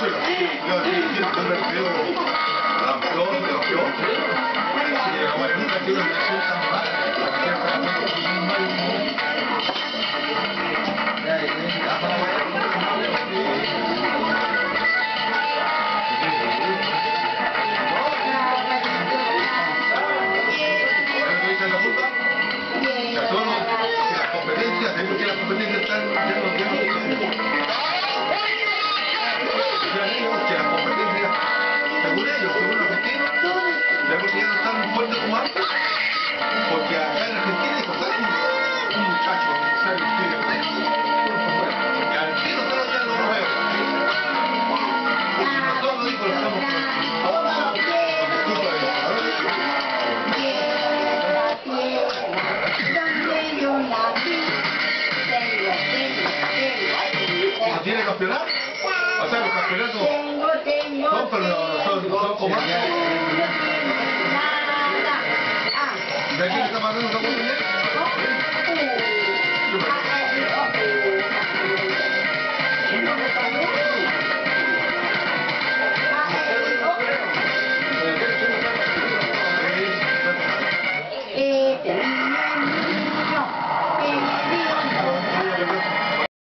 这个，要你一直在陪我。tiene campeonato? O sea, los campeonatos no, pero no, son, son como... ¿De aquí le está mandando un